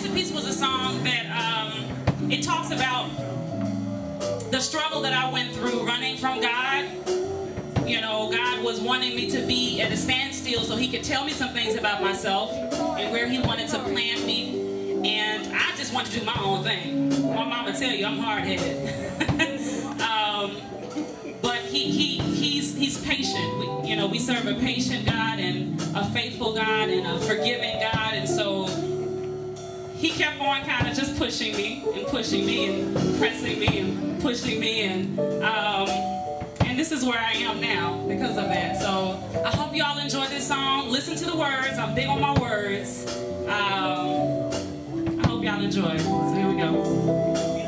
Masterpiece was a song that um, it talks about the struggle that I went through running from God. You know, God was wanting me to be at a standstill so He could tell me some things about myself and where He wanted to plant me. And I just wanted to do my own thing. My mama tell you I'm hard headed. um, but he, he he's he's patient. We, you know, we serve a patient God and a faithful God and a forgiving God, and so he kept on kind of just pushing me and pushing me and pressing me and pushing me and um, and this is where I am now because of that. So I hope y'all enjoy this song. Listen to the words. I'm big on my words. Um, I hope y'all enjoy. So here we go.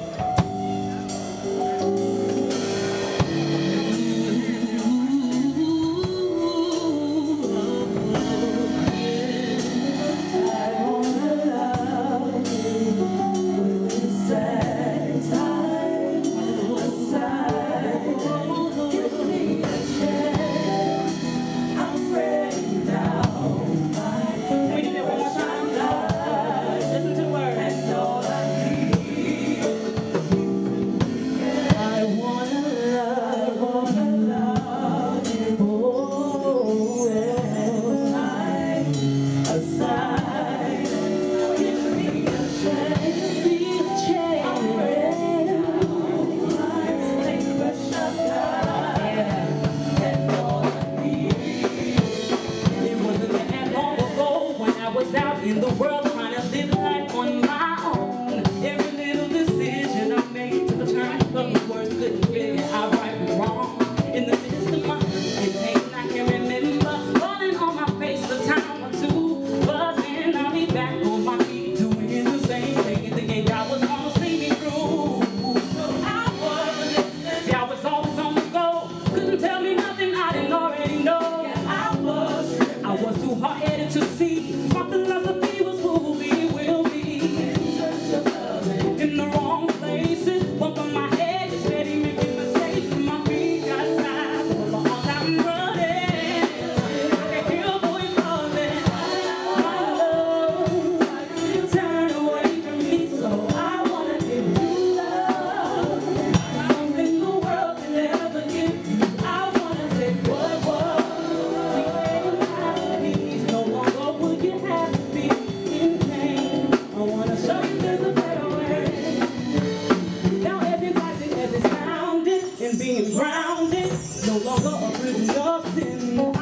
being grounded, no longer a prisoner of sin.